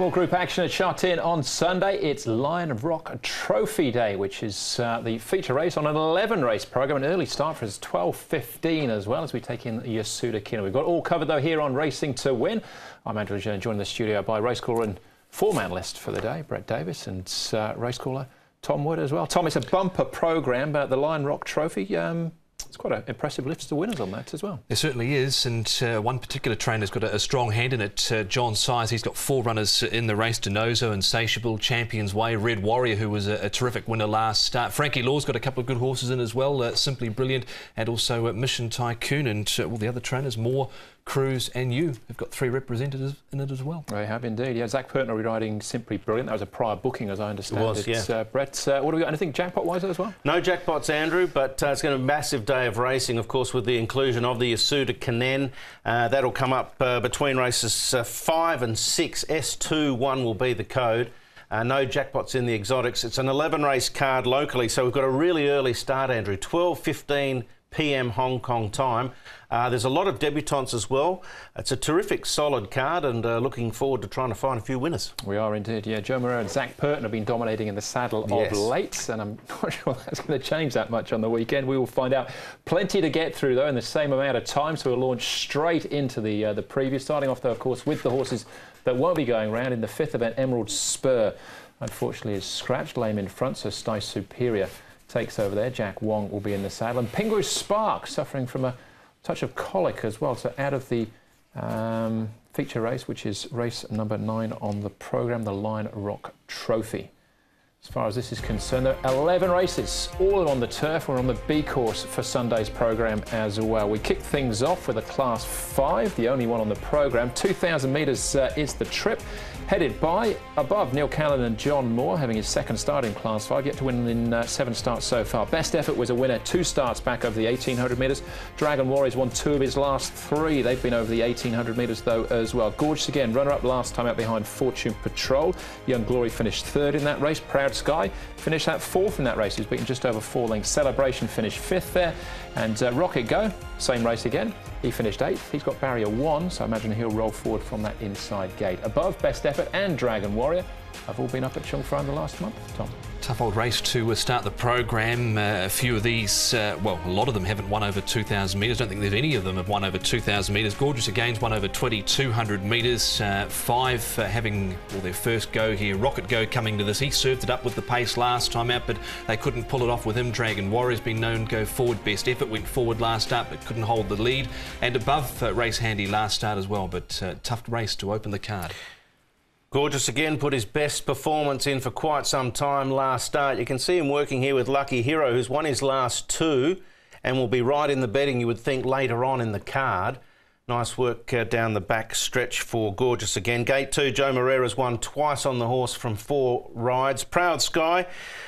More group action at Sha Tin on Sunday. It's Lion Rock Trophy Day, which is uh, the feature race on an 11 race programme. An early start for us 12.15 as well as we take in Yasuda Kinen. We've got all covered though here on Racing to Win. I'm Andrew Lejeune, joined in the studio by race caller and form analyst for the day, Brett Davis, and uh, race caller Tom Wood as well. Tom, it's a bumper programme, but the Lion Rock Trophy. Um, it's quite an impressive list of winners on that as well. It certainly is, and uh, one particular trainer's got a, a, strong hand in it. Uh, John Size, he's got four runners in the race: Dinozzo, Insatiable, Champions Way, Red Warrior, who was a, a, terrific winner last start. Frankie Lor's got a couple of good horses in as well, uh, Simply Brilliant, and also uh, Mission Tycoon, and uh, all the other trainers, Moore Cruz and Yiu have got three representatives in it as well. They have indeed. Yeah, Zac Purton will be riding Simply Brilliant. That was a prior booking, as I understand it. Was, it. Yeah. Uh, Brett, uh, what do we got? Anything jackpot-wise as well? No jackpots, Andrew, but uh, it's going to be a massive day of racing, of course, with the inclusion of the Yasuda Kinen. Uh, that'll come up uh, between races uh, 5 and 6. S2-1 will be the code. Uh, no jackpots in the exotics. It's an 11 race card locally, so we've got a really early start, Andrew. 12.15 p.m. Hong Kong time. Uh, there's a lot of debutants as well. It's a terrific, solid card, and uh, looking forward to trying to find a few winners. We are indeed. Yeah, Joe Moreira and Zac Purton have been dominating in the saddle yes. of late, and I'm not sure that's going to change that much on the weekend. We will find out. Plenty to get through though in the same amount of time, so we'll launch straight into the uh, the preview. Starting off though, of course, with the horses that won't be going round in the fifth event, Emerald Spur. Unfortunately, is scratched lame in front, so Sty Superior takes over there. Jack Wong will be in the saddle. And Pingu Spark suffering from a touch of colic as well. So out of the um, feature race, which is race number nine on the programme, the Lion Rock Trophy. As far as this is concerned, there are 11 races, all on the turf. We're on the B course for Sunday's programme as well. We kick things off with a Class 5, the only one on the programme. 2,000 metres uh, is the trip headed by above Neil Callan and John Moore, having his second start in Class 5, yet to win in uh, seven starts so far. Best effort was a winner, two starts back over the 1800 metres. Dragon Warriors won two of his last three. They've been over the 1800 metres though as well. Gorgeous again, runner up last time out behind Fortune Patrol. Young Glory finished third in that race. Proud Sky finished that fourth in that race. He's beaten just over four lengths. Celebration finished fifth there. And uh, Rocket Go, same race again. He finished eighth. He's got barrier one, so I imagine he'll roll forward from that inside gate. Above Best Effort and Dragon Warrior have all been up at in the last month, Tom. Tough old race to uh, start the program. Uh, a few of these, uh, well, a lot of them haven't won over 2,000 metres. Don't think there's any of them have won over 2,000 metres. Gorgeous Again's won over 2,200 metres. Uh, five uh, having well, their first go here. Rocket Go coming to this. He served it up with the pace last time out, but they couldn't pull it off with him. Dragon Warrior's been known to go forward. Best effort went forward last start, but couldn't hold the lead. And above uh, Race Handy last start as well, but tough race to open the card. Gorgeous again put his best performance in for quite some time last start. You can see him working here with Lucky Hero, who's won his last two and will be right in the betting, you would think, later on in the card. Nice work uh, down the back stretch for Gorgeous again. Gate two, Joe Moreira's won twice on the horse from four rides. Proud Sky,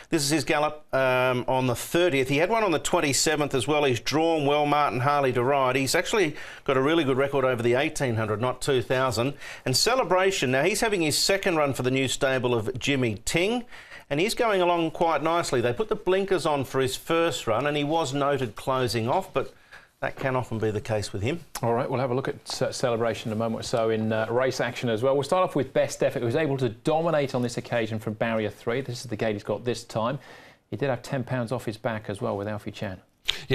this is his gallop um, on the 30th. He had one on the 27th as well. He's drawn well Martin Harley to ride. He's actually got a really good record over the 1800, not 2000. And Celebration, now he's having his second run for the new stable of Jimmy Ting and he's going along quite nicely. They put the blinkers on for his first run, and he was noted closing off, but that can often be the case with him. All right, we'll have a look at celebration in a moment or so in uh, race action as well. We'll start off with best effort. He was able to dominate on this occasion from barrier three. This is the gate he's got this time. He did have £10 off his back as well with Alfie Chan.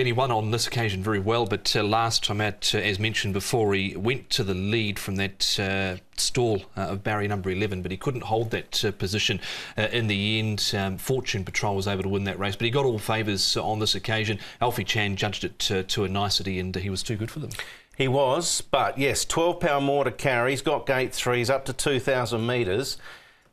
He won on this occasion very well, but uh, last time out, uh, as mentioned before, he went to the lead from that uh, stall uh, of barrier number 11, but he couldn't hold that uh, position uh, in the end. Um, Fortune Patrol was able to win that race, but he got all favours on this occasion. Alfie Chan judged it to a nicety, and he was too good for them. He was, but yes, 12 pound more to carry. He's got gate three. He's up to 2,000 metres.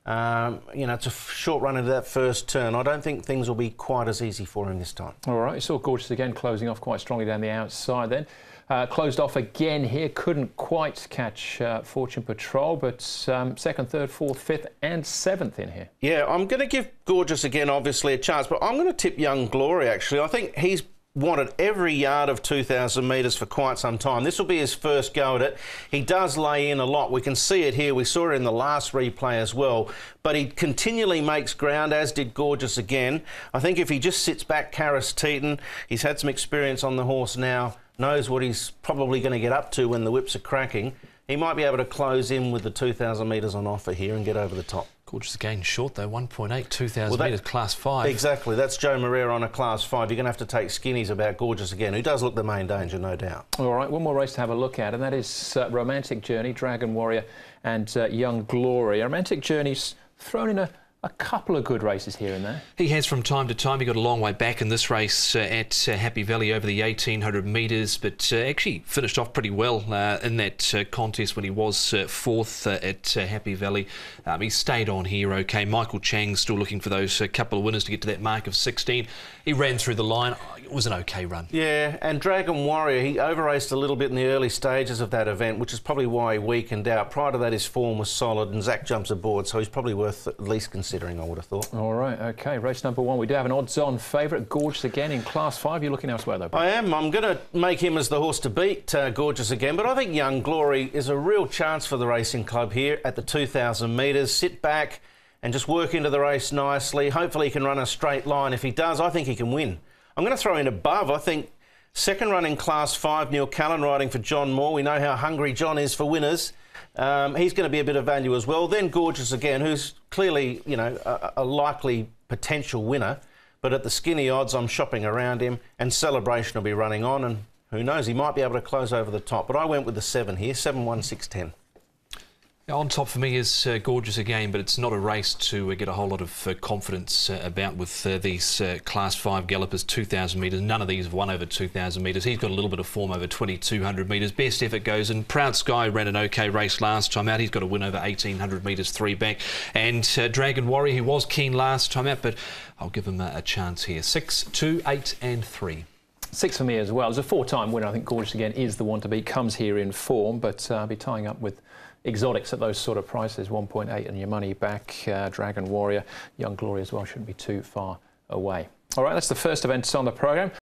Um, you know, it's a short run into that first turn. I don't think things will be quite as easy for him this time. All right, you saw Gorgeous again closing off quite strongly down the outside then. Uh, closed off again here, couldn't quite catch uh, Fortune Patrol, but um, second, third, fourth, fifth, and seventh in here. Yeah, I'm going to give Gorgeous again, obviously, a chance, but I'm going to tip Young Glory, actually. I think he's wanted every yard of 2,000 metres for quite some time. This will be his first go at it. He does lay in a lot. We can see it here. We saw it in the last replay as well. But he continually makes ground, as did Gorgeous again. I think if he just sits back, Karis Teetan, he's had some experience on the horse now, knows what he's probably going to get up to when the whips are cracking. he might be able to close in with the 2,000 metres on offer here and get over the top. Gorgeous again, short though, 1.8, 2,000 well, metres, class 5. Exactly, that's Joe Moreira on a class 5. You're going to have to take skinnies about Gorgeous again, who does look the main danger, no doubt. All right, one more race to have a look at, and that is uh, Romantic Journey, Dragon Warrior and uh, Young Glory. Romantic Journey's thrown in a a couple of good races here and there. He has from time to time. He got a long way back in this race uh, at uh, Happy Valley over the 1800 metres, but uh, actually finished off pretty well uh, in that uh, contest when he was uh, fourth at Happy Valley. Um, he stayed on here okay. Michael Chang still looking for those couple of winners to get to that mark of 16. He ran through the line. It was an okay run. Yeah, and Dragon Warrior, he over-raced a little bit in the early stages of that event, which is probably why he weakened out. Prior to that, his form was solid, and Zac jumps aboard, so he's probably worth at least considering considering, I would have thought. All right, OK. Race number one, we do have an odds-on favourite, Gorgeous again in Class 5. You're looking elsewhere, though. I am. I'm going to make him as the horse to beat, uh, Gorgeous again. But I think Young Glory is a real chance for the racing club here at the 2,000 metres. Sit back and just work into the race nicely. Hopefully he can run a straight line. If he does, I think he can win. I'm going to throw in above. I think second run in Class 5, Neil Callan riding for John Moore. We know how hungry John is for winners. Um, he's going to be a bit of value as well. Then Gorgeous again, who's clearly, you know, a, a, likely potential winner. But at the skinny odds, I'm shopping around him, and Celebration will be running on, and who knows, he might be able to close over the top. But I went with the seven here, seven one six ten. On top for me is uh, gorgeous again, but it's not a race to uh, get a whole lot of uh, confidence uh, about with uh, these uh, Class 5 gallopers, 2,000 metres. None of these have won over 2,000 metres. He's got a little bit of form over 2,200 metres. Best effort goes, and Proud Sky ran an OK race last time out. He's got a win over 1,800 metres, three back. And Dragon Warrior, he was keen last time out, but I'll give him a, chance here. Six, two, eight, and three. Six for me as well. As a four-time winner, I think Gorgeous again is the one to beat. Comes here in form, but I'll be tying up with exotics at those sort of prices, 1.8 and your money back. Uh, Dragon Warrior, Young Glory as well shouldn't be too far away. All right, that's the first event on the programme.